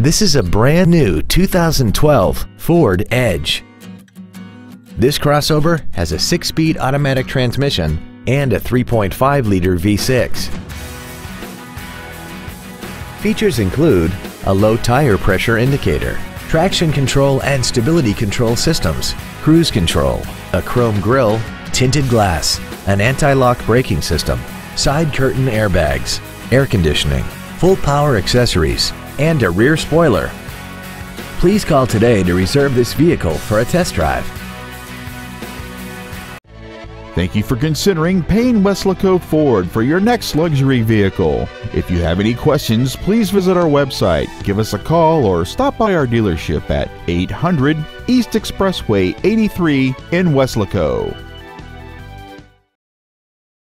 This is a brand new 2012 Ford Edge. This crossover has a 6-speed automatic transmission and a 3.5-liter V6. Features include a low tire pressure indicator, traction control and stability control systems, cruise control, a chrome grille, tinted glass, an anti-lock braking system, side curtain airbags, air conditioning, full power accessories, and a rear spoiler. Please call today to reserve this vehicle for a test drive. Thank you for considering Payne Weslaco Ford for your next luxury vehicle. If you have any questions, please visit our website, give us a call, or stop by our dealership at 800 East Expressway 83 in Weslaco.